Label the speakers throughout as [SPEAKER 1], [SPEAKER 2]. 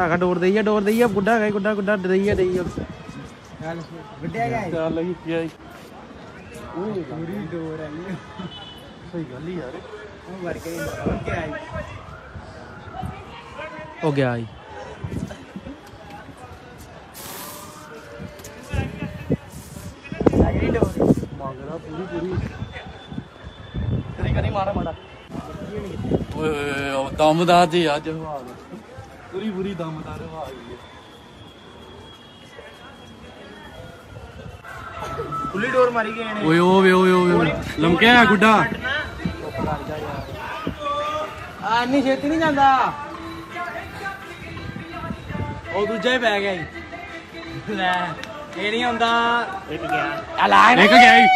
[SPEAKER 1] गुड्डा का डोर दैया डोर दैया गुड्डा का गुड्डा
[SPEAKER 2] गुड्डा दैया दैया गुड्डा
[SPEAKER 1] का चाल लगी किया
[SPEAKER 2] ओ पूरी डोर है
[SPEAKER 1] ये सही गली यार ओ भर के भर आई हो गया
[SPEAKER 2] आई लगी डोर मांग पूरी पूरी तेरे का मारा मारा ओए दमदार जी आज हवा ਪੂਰੀ ਪੂਰੀ ਦਮਦਾਰ ਹਵਾ ਆ ਗਈ ਹੈ।
[SPEAKER 1] ਖੁੱਲੀ ਡੋਰ ਮਾਰੀ ਗਏ ਨੇ।
[SPEAKER 2] ਓਏ ਓਏ ਓਏ ਓਏ ਲਮਕਿਆ ਗੁੱਡਾ।
[SPEAKER 1] ਆ ਇੰਨੀ ਛੇਤੀ ਨਹੀਂ ਜਾਂਦਾ। ਉਹ ਦੂਜਾ ਹੀ ਪੈ ਗਿਆ ਜੀ। ਲੈ ਇਹ ਨਹੀਂ ਹੁੰਦਾ। ਇੱਕ ਗਿਆ। ਆ ਲਾ
[SPEAKER 2] ਇੱਕ ਗਿਆ ਈ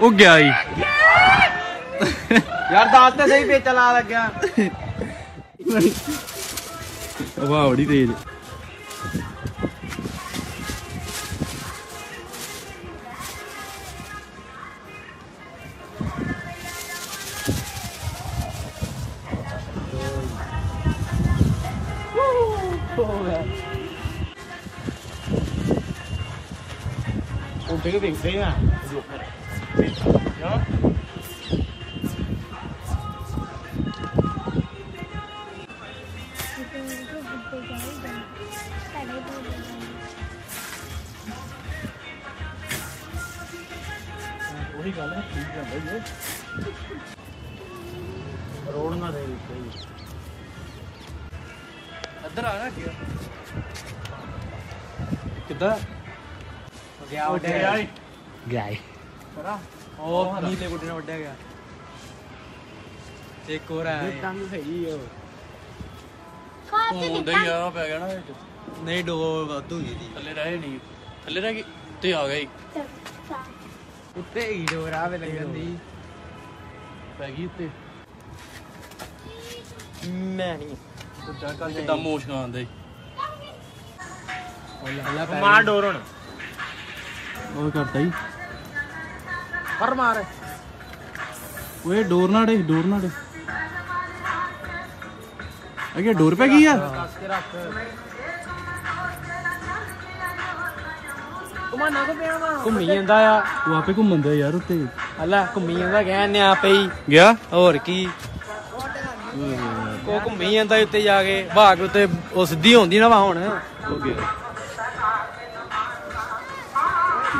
[SPEAKER 2] ਉਹ ਗਿਆ ਈ
[SPEAKER 1] ਯਾਰ ਦਾਲ ਤੇ ਸਹੀ ਪੇਚਾ ਲਾ ਲੱਗਿਆ
[SPEAKER 2] ਵਾਹ ਬੜੀ ਤੇਜ਼
[SPEAKER 1] ਉਹ ਤੇ ਦੇਖ ਦੇ ਨਾ
[SPEAKER 2] ਉਹੀ ਗੱਲ ਹੈ ਠੀਕ ਜਾਂਦਾ ਇਹ
[SPEAKER 1] ਰੋਡ ਨਾ ਦੇ ਵਿੱਚ
[SPEAKER 2] ਇੱਧਰ ਆ ਨਾ ਗਿਆ ਕਿੱਦਾਂ?
[SPEAKER 1] ਗਿਆ
[SPEAKER 2] ਗਿਆ ਈ
[SPEAKER 1] ਗਿਆ
[SPEAKER 2] ਪਰਾ।
[SPEAKER 1] ਉਹ ਨੀਲੇ ਗੁੱਡੇ ਨਾਲ ਵੱਡਿਆ ਗਿਆ। ਇੱਕ ਹੋਰ ਆਇਆ। ਟੰਗ ਸਹੀ ਉਹ।
[SPEAKER 2] ਹੁੰਦਾ ਹੀ ਆ ਪੈ ਗਿਆ ਨਾ ਵਿੱਚ।
[SPEAKER 1] ਨਹੀਂ ਡੋਰ ਵਾਧੂ ਗਈ ਦੀ
[SPEAKER 2] ਥੱਲੇ ਰਹੇ ਨਹੀਂ ਥੱਲੇ ਰਹਿ ਗਈ ਤੇ ਆ ਗਈ।
[SPEAKER 1] ਉੱਤੇ ਹੀ ਡੋਰ ਆਵੇ ਲੱਗ ਜਾਂਦੀ
[SPEAKER 2] ਪੈ ਗਈ ਉੱਤੇ
[SPEAKER 1] ਮੈਂ ਨਹੀਂ
[SPEAKER 2] ਉੱਚਾ ਕਰ ਕਿਦਾਂ ਮੋਸ਼ ਆਉਂਦੇ
[SPEAKER 1] ਮਾਰ ਡੋਰ ਹੁਣ
[SPEAKER 2] ਉਹ ਕਰਦਾ ਹੀ
[SPEAKER 1] ਫਰ ਮਾਰ
[SPEAKER 2] ਓਏ ਡੋਰ ਨਾ ਡੇ ਡੋਰ ਨਾ ਡੇ ਅਗੇ ਡੋਰ ਪੈ ਗਈ ਆ
[SPEAKER 1] ਕੱਸ ਕੇ ਰੱਖ ਘੁਮਾਣਾ ਕੋ ਪਿਆ ਵਾ ਘੁੰਮੀ ਜਾਂਦਾ ਆ
[SPEAKER 2] ਉਹ ਆਪੇ ਘੁੰਮਦਾ ਯਾਰ ਉੱਤੇ
[SPEAKER 1] ਹਲਾ ਘੁੰਮੀ ਜਾਂਦਾ ਕਹਿੰਦੇ ਆ ਪਈ
[SPEAKER 2] ਗਿਆ
[SPEAKER 1] ਹੋਰ ਕੀ ਕੋ ਘੁੰਮੀ ਜਾਂਦਾ ਉੱਤੇ ਜਾ ਕੇ ਭਾਗ ਉੱਤੇ ਉਹ ਸਿੱਧੀ ਹੁੰਦੀ ਨਾ ਵਾ ਹੁਣ
[SPEAKER 2] ਹੋ ਗਿਆ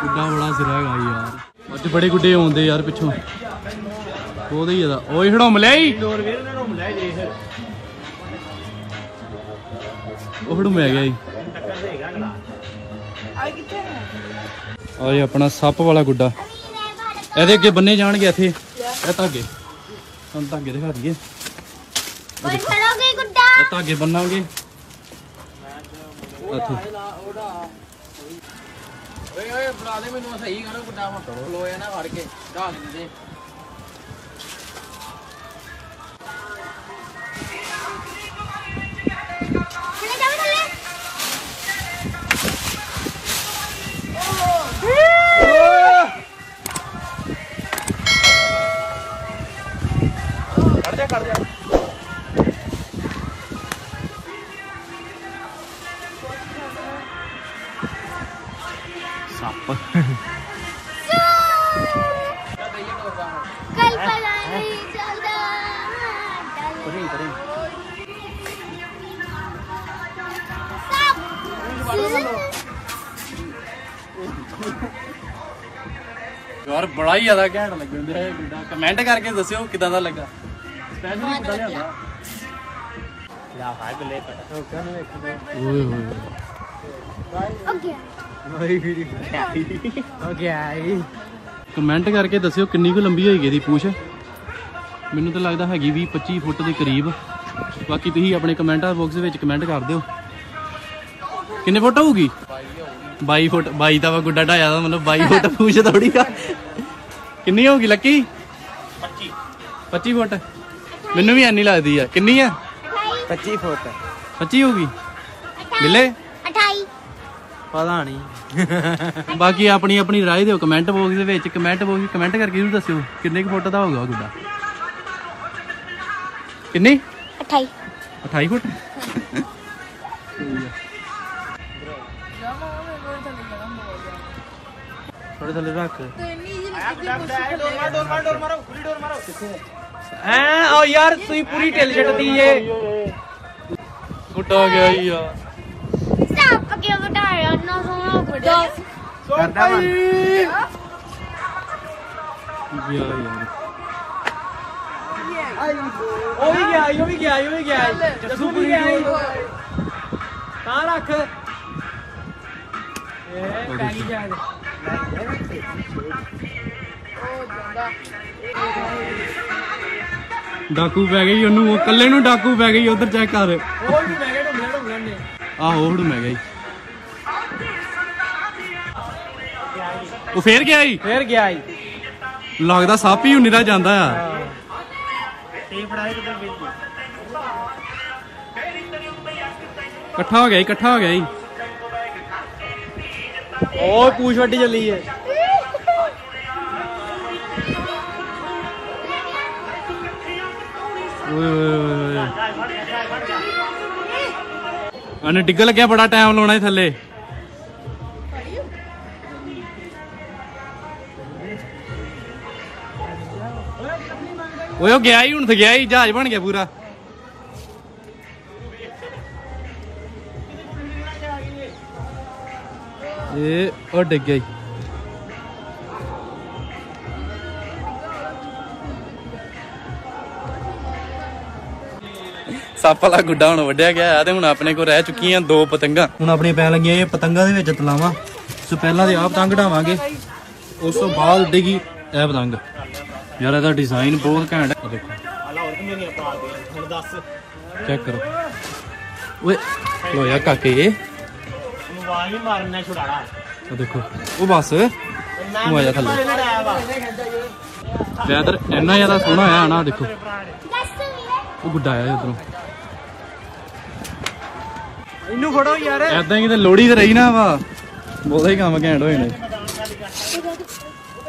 [SPEAKER 2] ਗੁੱਡਾ ਬੜਾ ਸਿਰਾ ਹੈਗਾ ਯਾਰ ਅੱਜ ਬੜੇ ਗੁੱਡੇ ਆਉਂਦੇ ਯਾਰ ਪਿੱਛੋਂ ਉਹਦੇ ਹੀ ਜ਼ਿਆਦਾ ਓਏ ਹੜੋਮ ਲਿਆਈ
[SPEAKER 1] ਡੋਰ ਵੀਰ ਨੇ ਘੁੰਮ ਲੈ ਜੇ
[SPEAKER 2] ਉਹ ਹੜੋਮ ਆ ਗਿਆ ਜੀ
[SPEAKER 1] ਆ
[SPEAKER 2] ਜੀ ਆਪਣਾ ਸੱਪ ਵਾਲਾ ਗੁੱਡਾ। ਇਹਦੇ ਅੱਗੇ ਬੰਨੇ ਜਾਣਗੇ ਇੱਥੇ। ਇਹ ਧਾਗੇ। ਤੁਹਾਨੂੰ ਧਾਗੇ ਦਿਖਾ ਦਈਏ।
[SPEAKER 3] ਓਏ ਫੜੋਗੇ ਗੁੱਡਾ?
[SPEAKER 2] ਇਹ ਧਾਗੇ ਬੰਨਾਂਗੇ। ਇੱਥੇ।
[SPEAKER 1] ਓਏ ਓਏ ਬਣਾ ਦੇ ਮੈਨੂੰ ਸਹੀ ਕਰੋ ਗੁੱਡਾ। ਹੁਣ ਖਲੋਇਆ ਨਾ ਫੜ ਕੇ। ਢਾਲ ਦੇ
[SPEAKER 2] ਸੱਪ
[SPEAKER 3] ਕਲ ਪਲਾ ਨਹੀਂ ਚੱਲਦਾ
[SPEAKER 2] ਪਰੇ ਪਰੇ ਯਾਰ ਬੜਾ ਹੀ ਜ਼ਿਆਦਾ ਘੈਂਟ ਲੱਗਦਾ ਇਹ ਗੁੱਡਾ ਕਮੈਂਟ ਕਰਕੇ ਦੱਸਿਓ ਕਿਦਾਂ ਦਾ ਲੱਗਾ ਸਪੈਸ਼ਲੀ ਗੁੱਡਾ ਲਿਆਂਦਾ
[SPEAKER 1] ਲਾ ਫੜ ਗਲੇ ਪਟ ਲੋਕਾਂ ਨੂੰ ਵੇਖਦੇ
[SPEAKER 2] ਓਏ ਹੋਏ
[SPEAKER 3] ਓਕੇ
[SPEAKER 2] ਕਮੈਂਟ ਕਰਕੇ ਦੱਸਿਓ ਕਿੰਨੀ ਕੁ ਲੰਬੀ ਹੋਏਗੀ ਇਹਦੀ ਪੂਛ। ਮੈਨੂੰ ਤਾਂ ਲੱਗਦਾ ਹੈਗੀ 20 25 ਫੁੱਟ ਦੇ ਕਰੀਬ। ਬਾਕੀ ਤੁਸੀਂ ਆਪਣੇ ਕਮੈਂਟਾਂ ਬਾਕਸ ਵਿੱਚ ਕਮੈਂਟ ਕਰ ਦਿਓ। ਕਿੰਨੇ ਫੁੱਟ ਹੋਊਗੀ? 22 ਫੁੱਟ। 22 ਤਾਂ ਵਾ ਗੁੱਡਾ ਢਾਇਆ ਦਾ ਮਤਲਬ 22 ਫੁੱਟ ਪੂਛ ਥੋੜੀ ਆ। ਕਿੰਨੀ ਹੋਊਗੀ ਲੱਕੀ? 25 25 ਫੁੱਟ। ਮੈਨੂੰ ਵੀ ਐਨੀ ਲੱਗਦੀ ਆ। ਕਿੰਨੀ ਆ?
[SPEAKER 3] 28
[SPEAKER 1] 25 ਫੁੱਟ।
[SPEAKER 2] 25 ਹੋਊਗੀ। ਮਿਲੇ?
[SPEAKER 3] 28
[SPEAKER 1] ਪਤਾ ਨਹੀਂ।
[SPEAKER 2] ਬਾਕੀ ਆਪਣੀ ਆਪਣੀ ਰਾਏ ਦਿਓ ਕਮੈਂਟ ਬਾਕਸ ਦੇ ਵਿੱਚ ਕਮੈਂਟ ਬਾਕਸ ਕਮੈਂਟ ਕਰਕੇ ਜ਼ਰੂਰ ਦੱਸਿਓ ਕਿੰਨੇ ਕੁ ਫੁੱਟ ਦਾ ਹੋਊਗਾ ਉਹ ਗੁੱਡਾ ਕਿੰਨੀ
[SPEAKER 3] 28
[SPEAKER 2] 28 ਫੁੱਟ
[SPEAKER 1] ਥੋੜੇ ਥੱਲੇ ਰੱਖ ਐ ਓ ਯਾਰ ਤੁਸੀਂ ਪੂਰੀ ਢਿੱਲ ਛੱਡਦੀ ਏ
[SPEAKER 2] ਗੁੱਡਾ ਗਿਆ ਹੀ ਆ
[SPEAKER 3] ਸਟਾਪ ਅੱਗੇ ਬਟਾਇਆ ਨਾ ਸੋਣਾ ਬੜਾ
[SPEAKER 1] ਕਰਦਾ ਵਾ
[SPEAKER 2] ਗਿਆ ਯਾਰ
[SPEAKER 1] ਉਹ ਵੀ ਗਿਆ ਈ, ਉਹ ਵੀ ਗਿਆ ਈ, ਉਹ ਵੀ ਗਿਆ ਈ। ਜੱਸੂ ਵੀ ਗਿਆ ਈ। ਤਾਂ ਰੱਖ ਇਹ ਪੈ ਗਈ ਜਾ
[SPEAKER 2] ਡਾਕੂ ਪੈ ਗਈ ਉਹਨੂੰ ਉਹ ਕੱਲੇ ਨੂੰ ਡਾਕੂ ਪੈ ਗਈ ਉਧਰ ਚੈੱਕ ਕਰ
[SPEAKER 1] ਉਹ ਵੀ ਮੈਂ ਕਿਹਾ ਢੁੰਗਣਾ ਢੁੰਗਣਾ ਨੇ
[SPEAKER 2] ਆਹੋ ਹੜ ਮੈਂ ਗਈ ਉਹ ਫੇਰ ਗਿਆ ਹੀ
[SPEAKER 1] ਫੇਰ ਗਿਆ ਈ।
[SPEAKER 2] ਲੱਗਦਾ ਸੱਪ ਹੀ ਉਨੀਰਾ ਜਾਂਦਾ ਆ। ਇਕੱਠਾ ਹੋ ਗਿਆ ਇਕੱਠਾ ਹੋ ਗਿਆ ਜੀ
[SPEAKER 1] ਓਏ ਪੂਛ ਵੱਡੀ ਚੱਲੀ ਏ।
[SPEAKER 2] ਓਏ ਓਏ ਓਏ ਅਨੇ ਡਿੱਗ ਲੱਗਿਆ ਬੜਾ ਟਾਈਮ ਲਾਉਣਾ ਸੀ ਥੱਲੇ। ਉਹ ਗਿਆ ਹੀ ਹੁਣ ਤੇ ਗਿਆ ਹੀ ਜਹਾਜ਼ ਬਣ ਗਿਆ ਪੂਰਾ ਇਹ ਉਹ ਡਿੱਗ ਗਿਆ ਈ। ਸੱਪ ਵਾਲਾ ਗੁੱਡਾ ਹੁਣ ਵੱਢਿਆ ਗਿਆ ਹੈ ਤੇ ਹੁਣ ਆਪਣੇ ਕੋਲ ਰਹਿ ਚੁੱਕੀਆਂ ਦੋ ਪਤੰਗਾਂ ਹੁਣ ਆਪਣੀਆਂ ਪੈਣ ਲੱਗੀਆਂ ਇਹ ਪਤੰਗਾਂ ਦੇ ਵਿੱਚ ਤਲਾਵਾਂ ਸੋ ਪਹਿਲਾਂ ਤੇ ਆਹ ਪਤੰਗ ਢਾਵਾਂਗੇ ਉਸ ਤੋਂ ਬਾਅਦ ਉੱਡੇਗੀ ਇਹ ਪਤੰਗ ਯਾਰ ਇਹਦਾ ਡਿਜ਼ਾਈਨ ਬਹੁਤ ਘੈਂਟ ਹੈ। ਦੇਖੋ। ਚੈੱਕ ਕਰੋ। ਓਏ ਲੋ ਯਾ ਕਾਕੇ
[SPEAKER 1] ਆਵਾਜ਼ ਹੀ ਮਾਰਨਾ ਛੁਡਾਣਾ।
[SPEAKER 2] ਉਹ ਦੇਖੋ ਉਹ ਬਸ। ਤੂੰ ਆ ਜਾ ਥੱਲੇ। ਵੈਦਰ ਇੰਨਾ ਜ਼ਿਆਦਾ ਸੋਹਣਾ ਆਇਆ ਨਾ ਦੇਖੋ।
[SPEAKER 3] ਦੱਸ
[SPEAKER 2] ਉਹ ਗੁੱਡਾ ਆਇਆ ਉਧਰੋਂ
[SPEAKER 1] ਇਹਨੂੰ ਫੜੋ ਯਾਰ।
[SPEAKER 2] ਐਦਾਂ ਹੀ ਕਿਤੇ ਲੋੜੀ ਤੇ ਰਹੀ ਨਾ ਵਾ। ਬਹੁਤਾ ਹੀ ਕੰਮ ਘੈਂਟ ਹੋਏ ਨੇ।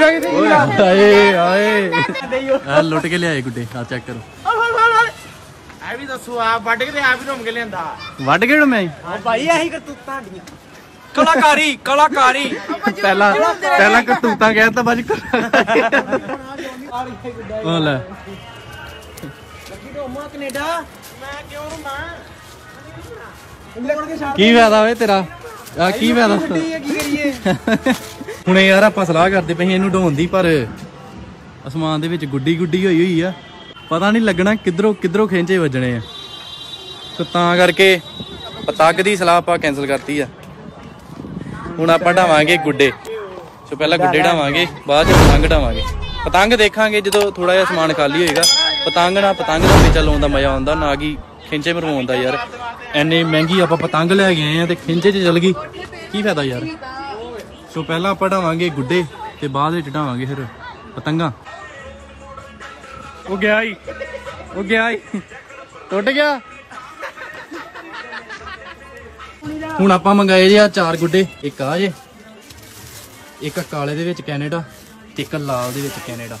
[SPEAKER 1] ਸੀਰਾ ਕਿਤੇ
[SPEAKER 2] ਓਏ ਆਏ ਆਏ ਆ ਲੁੱਟ ਕੇ ਲਿਆਏ ਗੁੱਡੇ ਆ ਚੈੱਕ ਕਰੋ
[SPEAKER 1] ਐ ਵੀ ਦੱਸੋ ਆ ਵੱਢ ਕੇ ਤੇ ਆ ਵੀ ਰੁਮ ਕੇ ਲਿਆਂਦਾ
[SPEAKER 2] ਵੱਢ ਕੇ ਮੈਂ
[SPEAKER 1] ਉਹ ਭਾਈ ਇਹੀ ਕਰਤੂਤਾਂ ਢੀਆਂ ਕਲਾਕਾਰੀ ਕਲਾਕਾਰੀ
[SPEAKER 2] ਪਹਿਲਾਂ ਪਹਿਲਾਂ ਕਰਤੂਤਾਂ ਗਿਆ ਤਾਂ ਬਾਜੀ ਉਹ ਲੈ
[SPEAKER 1] ਰੋਮਾ ਕੈਨੇਡਾ ਮੈਂ ਕਿਉਂ ਰੁਮਾ ਇੰਗਲੈਂਡ ਕੇ ਸਾਥ
[SPEAKER 2] ਕੀ ਫਾਇਦਾ ਵੇ ਤੇਰਾ ਆ ਕੀ ਫਾਇਦਾ
[SPEAKER 1] ਕੀ ਕਰੀਏ
[SPEAKER 2] ਹੁਣੇ ਯਾਰ ਆਪਾਂ ਸਲਾਹ ਕਰਦੇ ਪਏ ਸੀ ਇਹਨੂੰ ਢੋਣ ਦੀ, ਪਰ ਅਸਮਾਨ ਦੇ ਵਿੱਚ ਗੁੱਡੀ ਗੁੱਡੀ ਹੋਈ ਹੋਈ ਆ। ਪਤਾ ਨਹੀਂ ਲੱਗਣਾ ਕਿੱਧਰੋਂ ਕਿੱਧਰੋਂ ਖਿੰਚੇ ਵੱਜਣੇ ਆ। ਸੋ ਤਾਂ ਕਰਕੇ ਪਤੰਗ ਦੀ ਸਲਾਹ ਆਪਾਂ ਕੈਨਸਲ ਕਰਤੀ ਆ। ਹੁਣ ਆਪਾਂ ਢਾਵਾਂਗੇ ਗੁੱਡੇ। ਸੋ ਪਹਿਲਾਂ ਗੁੱਡੇ ਢਾਵਾਂਗੇ, ਬਾਅਦ ਚ ਪਤੰਗ ਢਾਵਾਂਗੇ। ਪਤੰਗ ਦੇਖਾਂਗੇ ਜਦੋਂ ਥੋੜਾ ਜਿਹਾ ਸਮਾਨ ਖਾਲੀ ਹੋਏਗਾ। ਪਤੰਗ ਨਾਲ ਪਤੰਗ ਦਾ ਮੇਚਾ ਲਾਉਣ ਦਾ ਮਜ਼ਾ ਆਉਂਦਾ, ਨਾ ਕਿ ਖਿੰਚੇ ਮਰਵਾਉਣ ਦਾ ਯਾਰ। ਐਨੇ ਮਹਿੰਗੀ ਆਪਾਂ ਪਤੰਗ ਲੈ ਗਏ ਆ ਤੇ ਖਿੰਚੇ 'ਚ ਚਲ ਗਈ। ਕੀ ਫਾਇਦਾ ਯਾਰ? ਸੋ ਪਹਿਲਾਂ ਆਪਾਂ ਢਾਵਾਂਗੇ ਗੁੱਡੇ ਤੇ ਬਾਅਦ ਵਿੱਚ ਢਾਵਾਂਗੇ ਫਿਰ ਪਤੰਗਾਂ। ਉਹ ਗਿਆ ਹੀ ਉਹ ਗਿਆ ਹੀ ਟੁੱਟ ਗਿਆ। ਹੁਣ ਆਪਾਂ ਮੰਗਾਏ ਜੇ ਆ ਚਾਰ ਗੁੱਡੇ ਇੱਕ ਆ ਜੇ ਇੱਕ ਕਾਲੇ ਦੇ ਵਿੱਚ ਕੈਨੇਡਾ ਤੇ ਇੱਕ ਲਾਲ ਦੇ ਵਿੱਚ ਕੈਨੇਡਾ।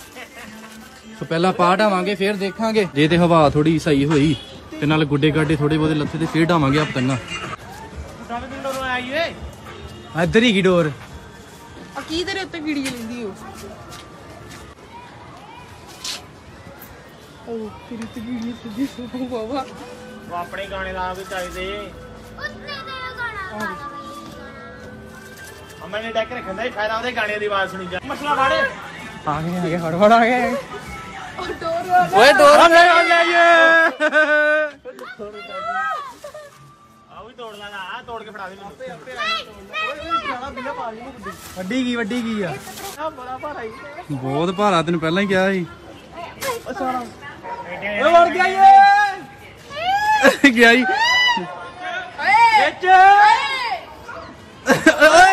[SPEAKER 2] ਸੋ ਪਹਿਲਾਂ ਪਾ ਢਾਵਾਂਗੇ ਫਿਰ ਦੇਖਾਂਗੇ। ਜੇ ਤੇ ਹਵਾ ਥੋੜੀ ਸਹੀ ਹੋਈ ਤੇ ਨਾਲ ਗੁੱਡੇ ਗਾਡੇ ਥੋੜੇ ਬਹੁਤੇ ਲੱਥੇ ਤੇ ਫਿਰ ਢਾਵਾਂਗੇ ਆ ਪਤੰਗਾਂ। ਇੱਧਰ ਹੀ ਕੀ ਡੋਰ?
[SPEAKER 4] ਆ ਕੀ ਤੇਰੇ ਉੱਤੇ ਕੀੜੀ ਲੈਂਦੀ ਹੋ ਉਹ ਤੇਰੇ ਉੱਤੇ ਕੀੜੀ ਲੈਂਦੀ ਹੋ ਬਾਬਾ
[SPEAKER 1] ਉਹ ਆਪਣੇ ਗਾਣੇ ਲਾ ਕੇ ਚਾਹੀਦੇ
[SPEAKER 3] ਉਤਨੇ ਦੇ ਗਾਣਾ ਗਾਣਾ
[SPEAKER 1] ਅਮਨ ਨੇ ਡੈਕ ਰੱਖਣ ਦਾ ਹੀ ਫਾਇਦਾ ਉਹਦੇ ਗਾਣੇ ਦੀ ਆਵਾਜ਼ ਸੁਣੀ ਜਾ ਮਸਲਾ ਫੜ
[SPEAKER 2] ਆ ਗਏ ਆ ਗਏ ਹੜਵੜ ਆ ਗਏ
[SPEAKER 4] ਉਹ ਡੋਰ
[SPEAKER 2] ਓਏ ਡੋਰ ਆ ਗਏ
[SPEAKER 1] ਆ ਵੀ ਤੋੜ ਵੱਡੀ ਕੀ ਵੱਡੀ ਕੀ ਆ
[SPEAKER 2] ਬਹੁਤ ਭਾਰਾ ਤੈਨੂੰ ਪਹਿਲਾਂ ਹੀ ਕਿਹਾ ਸੀ
[SPEAKER 1] ਓਏ ਵੜ ਗਿਆ ਏ
[SPEAKER 2] ਗਿਆ ਜੀ
[SPEAKER 1] ਵਿੱਚ
[SPEAKER 2] ਓਏ ਓਏ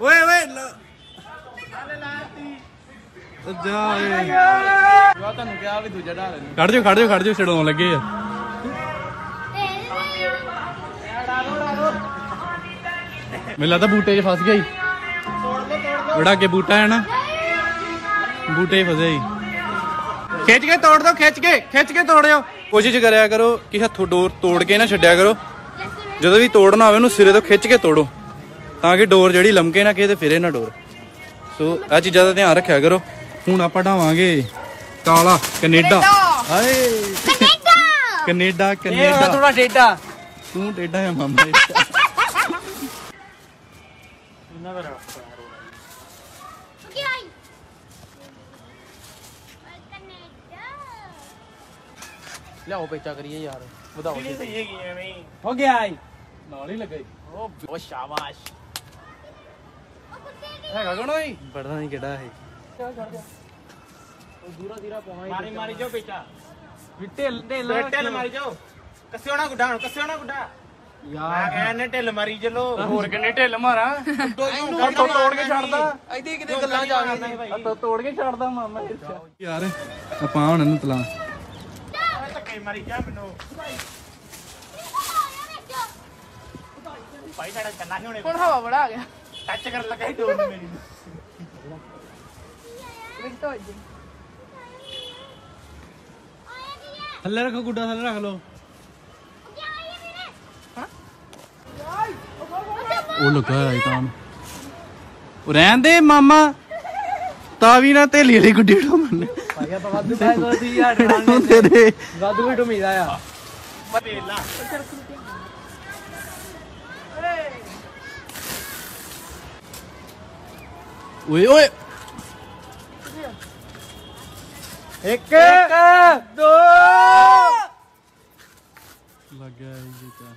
[SPEAKER 2] ਓਏ ਓਏ ਜਾ ਓਏ
[SPEAKER 1] ਮੈਂ ਤੁਹਾਨੂੰ ਕਿਹਾ ਵੀ ਦੂਜਾ ਢਾਲ ਲੈਣੀ
[SPEAKER 2] ਖੜ ਜਾਓ ਖੜ ਜਾਓ ਖੜ ਜਾਓ ਛਡਾਉਣ ਲੱਗੇ ਆ। ਮੈਨੂੰ ਲੱਗਦਾ ਬੂਟੇ 'ਚ ਫਸ ਗਿਆ ਜੀ ਬੜਾ ਅੱਗੇ ਬੂਟਾ ਹੈ ਨਾ। ਬੂਟੇ 'ਚ ਫਸਿਆ ਜੀ ਖਿੱਚ ਕੇ ਤੋੜ ਦਿਓ ਖਿੱਚ ਕੇ ਖਿੱਚ ਕੇ ਤੋੜਿਓ। ਕੋਸ਼ਿਸ਼ ਕਰਿਆ ਕਰੋ ਕਿ ਹੱਥੋਂ ਡੋਰ ਤੋੜ ਕੇ ਨਾ ਛੱਡਿਆ ਕਰੋ। ਜਦੋਂ ਵੀ ਤੋੜਨਾ ਹੋਵੇ ਉਹਨੂੰ ਸਿਰੇ ਤੋਂ ਖਿੱਚ ਕੇ ਤੋੜੋ। ਤਾਂ ਕਿ ਡੋਰ ਜਿਹੜੀ ਲਮਕੇ ਨਾ ਕਿਸੇ ਤੇ ਫਿਰੇ ਨਾ ਡੋਰ। ਸੋ ਇਹ ਚੀਜ਼ਾਂ ਦਾ ਧਿਆਨ ਰੱਖਿਆ ਕਰੋ। ਹੁਣ ਆਪਾਂ ਢਾਵਾਂਗੇ ਕਾਲਾ ਕੈਨੇਡਾ ਹਾਏ
[SPEAKER 3] ਕੈਨੇਡਾ
[SPEAKER 2] ਕੈਨੇਡਾ
[SPEAKER 1] ਇਹ
[SPEAKER 2] ਕੈਨੇਡਾ
[SPEAKER 1] ਥੋੜਾ ਟੇਡਾ
[SPEAKER 2] ਤੂੰ ਟੇਡਾ ਹੈ ਮਾਮਾ
[SPEAKER 3] ਕੀ ਆਈ ਕੈਨੇਡਾ
[SPEAKER 1] ਲਿਆਓ ਪੇਚਾ ਕਰੀਏ ਯਾਰ ਵਧਾਓ ਹੋ ਗਿਆ ਈ
[SPEAKER 2] ਨਾਲ ਹੀ ਲੱਗਾ
[SPEAKER 1] ਓ ਓ ਸ਼ਾਬਾਸ਼
[SPEAKER 3] ਉਹ ਕੁੱਤੇ ਦੀ
[SPEAKER 2] ਹੈਗਾ ਕੌਣ ਓਏ
[SPEAKER 1] ਪੜਦਾ ਨਹੀਂ ਕਿਹੜਾ ਹੈ ਦੂਰਾ ਦੀਰਾ ਪਹੁੰਚ
[SPEAKER 5] ਮਾਰੀ ਮਾਰੀ ਜਾਓ ਪੇਚਾ।
[SPEAKER 1] ਵੀ ਢਿੱਲ ਢਿੱਲ
[SPEAKER 5] ਢਿੱਲ ਮਾਰੀ ਜਾਓ। ਕੱਸਿਓ ਨਾ ਗੁੱਡਾ ਹੁਣ ਕੱਸਿਓ ਨਾ ਗੁੱਡਾ। ਮੈਂ
[SPEAKER 1] ਯਾਰ
[SPEAKER 5] ਕਹਿੰਦਾ ਨੇ ਢਿੱਲ ਮਾਰੀ ਚੱਲੋ।
[SPEAKER 2] ਹੋਰ ਕਿੰਨੇ ਢਿੱਲ ਮਾਰਾਂ?
[SPEAKER 5] ਤੋਂ ਤੋੜ ਕੇ ਛੱਡਦਾ।
[SPEAKER 1] ਇਹਦੀ ਕਿਤੇ ਗੱਲਾਂ ਜਾ ਗਈਆਂ
[SPEAKER 2] ਤੋ ਤੋੜ ਕੇ ਛੱਡਦਾ ਮਾਮਾ ਯਾਰ ਆਪਾਂ ਹੁਣ ਇਹਨੂੰ ਤਲਾ
[SPEAKER 5] ਧੱਕੇ ਮਾਰੀ ਜਾ ਮੈਨੂੰ। ਭਾਈ ਸਾਡਾ ਕੰਨਾ ਹੀ ਹੋਣੇ।
[SPEAKER 4] ਹੁਣ ਹਵਾ ਬੜਾ ਆ ਗਿਆ।
[SPEAKER 5] ਟੱਚ ਕਰਨ ਲੱਗਾ ਹੀ ਡੋਰ ਮੇਰੀ
[SPEAKER 4] ਵਿੱਚ ਤੋਂ ਵੱਜ
[SPEAKER 2] ਥੱਲੇ ਰੱਖੋ ਗੁੱਡਾ ਥੱਲੇ ਰੱਖ ਲਓ ਉਹ ਲੱਗਾ ਹੈ ਤਾਂ ਉਹ ਰਹਿਣ ਦੇ ਮਾਮਾ ਤਾਂ ਵੀ ਨਾ ਤੇਲੀ ਵਾਲੀ ਗੁੱਡੀ ਢੋ ਮੰਨੇ
[SPEAKER 1] ਭਾਈ ਆਪਾਂ ਵਾਧੂ ਪੈ ਗਏ ਸੀ ਯਾਰ
[SPEAKER 2] ਤੇਰੇ
[SPEAKER 1] ਵਾਧੂ ਵੀ ਢੁਮੀਦਾ ਆ
[SPEAKER 5] ਵੇਲਾ
[SPEAKER 2] ਓਏ ਓਏ
[SPEAKER 1] ਇੱਕ ਦੋ
[SPEAKER 2] ਲੱਗ ਗਿਆ ਜੀ ਤਾਂ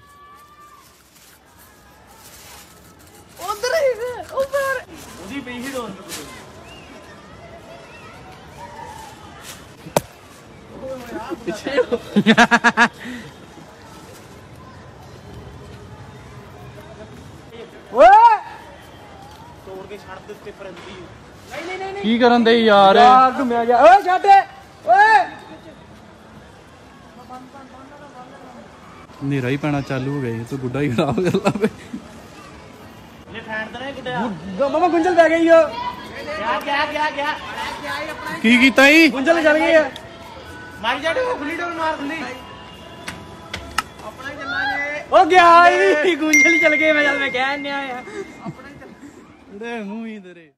[SPEAKER 4] ਉਧਰ ਹੀ ਉਧਰ
[SPEAKER 5] ਉਹਦੀ ਪਈ ਸੀ ਡੋਰ
[SPEAKER 1] ਓਏ
[SPEAKER 5] ਤੋੜ ਕੇ ਛੱਡ ਦੇ ਉੱਤੇ ਪਰੰਦੀ
[SPEAKER 2] ਕੀ ਕਰਨ ਦੇ ਯਾਰ
[SPEAKER 1] ਯਾਰ ਢੁਮਿਆ ਗਿਆ ਓਏ ਛੱਡ
[SPEAKER 2] ਹਨੇਰਾ ਹੀ ਪੈਣਾ ਚਾਲੂ ਹੋ ਗਿਆ ਜੀ ਤੂੰ ਗੁੱਡਾ ਹੀ ਖਰਾਬ ਕਰ ਲਾ ਪਏ
[SPEAKER 5] ਲੈ ਫੈਨ ਦਣਾ ਗੁੱਡਾ
[SPEAKER 1] ਮਮਾ ਗੁੰਝਲ ਪੈ ਗਈ ਓ
[SPEAKER 5] ਗਿਆ ਗਿਆ ਗਿਆ ਗਿਆ
[SPEAKER 2] ਕੀ ਕੀਤਾ ਈ
[SPEAKER 1] ਗੁੰਝਲ ਚਲ ਗਈ ਆ
[SPEAKER 5] ਮਾਰੀ ਜਾ ਡੋਰ ਖੁੱਲੀ ਡੋਰ ਮਾਰ ਦਿੰਦੀ ਆਪਣਾ ਹੀ ਚੱਲਾਂਗੇ
[SPEAKER 1] ਓ ਗਿਆ ਈ ਗੁੰਝਲ ਚਲ ਗਈ ਮੈਂ ਜਦ ਮੈਂ ਕਹਿਣ ਨਿਆ ਆ
[SPEAKER 2] ਦੇ ਮੂੰਹ ਹੀ ਤੇਰੇ